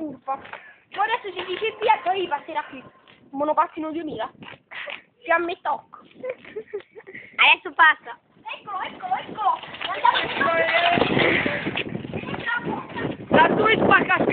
curva. Poi adesso si dice via, poi passerà qui. Monopattino 2000. Fiamme tocco. Adesso passa. Eccolo, eccolo, eccolo. Andiamo La tua spacca